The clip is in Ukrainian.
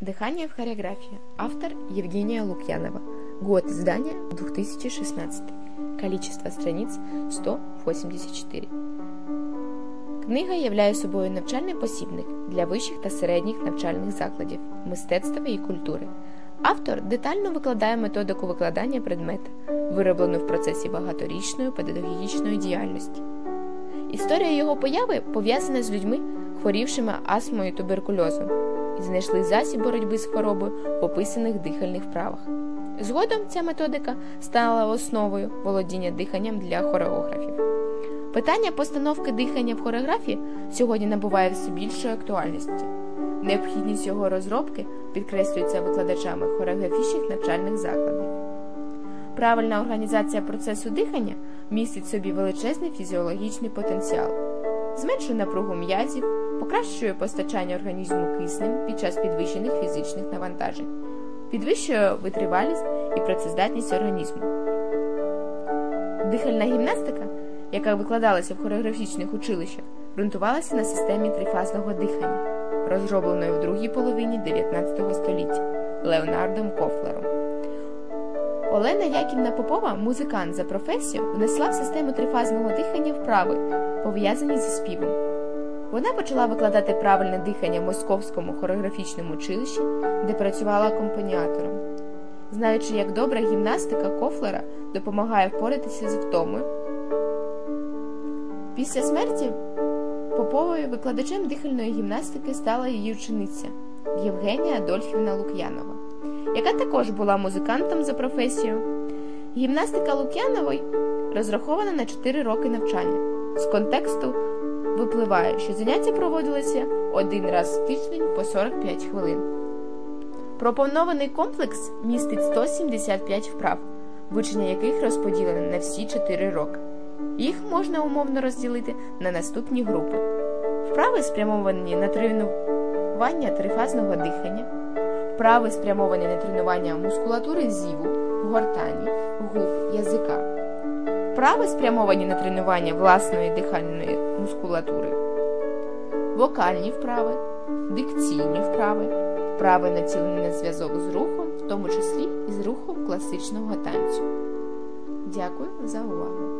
Дыхание в хореографии. Автор Евгения Лукьянова. Год издания 2016. Количество страниц 184. Книга являє собою навчальний посібник для вищих та середніх навчальних закладів, мистецтва і культури. Автор детально викладає методику викладання предмета, вироблену в процесі багаторічної педагогічної діяльності. Історія його появи пов'язана з людьми, хворівшими астмою і туберкульозом, і знайшли засіб боротьби з хворобою в описаних дихальних вправах. Згодом ця методика стала основою володіння диханням для хореографів. Питання постановки дихання в хореографії сьогодні набуває все більшої актуальності. Необхідність його розробки підкреслюється викладачами хореографічних навчальних закладів. Правильна організація процесу дихання містить в собі величезний фізіологічний потенціал, зменшує напругу м'язів, покращує постачання організму киснем під час підвищених фізичних навантажень, підвищує витривалість і працездатність організму. Дихальна гімнастика, яка викладалася в хореографічних училищах, ґрунтувалася на системі трифазного дихання, розробленої в другій половині 19 століття Леонардом Кофлером. Олена Яківна Попова, музикант за професією, внесла в систему трифазного дихання вправи, пов'язані зі співом. Вона почала викладати правильне дихання в Московському хореографічному училищі, де працювала акомпаніатором. Знаючи, як добра гімнастика Кофлера допомагає впоратися з втомою. Після смерті Попової викладачем дихальної гімнастики стала її учениця Євгенія Адольфівна Лук'янова, яка також була музикантом за професією. Гімнастика Лук'янової розрахована на 4 роки навчання. З контексту випливає, що заняття проводилися один раз в тиждень по 45 хвилин. Пропонований комплекс містить 175 вправ, вивчення яких розподілене на всі 4 роки. Їх можна умовно розділити на наступні групи: вправи спрямовані на тренування трифазного дихання, вправи спрямовані на тренування мускулатури зіву, гортані, губ, язика, вправи спрямовані на тренування власної дихальної мускулатури, вокальні вправи, дикційні вправи, вправи націлені на зв'язок з рухом, в тому числі і з рухом класичного танцю. Дякую за увагу!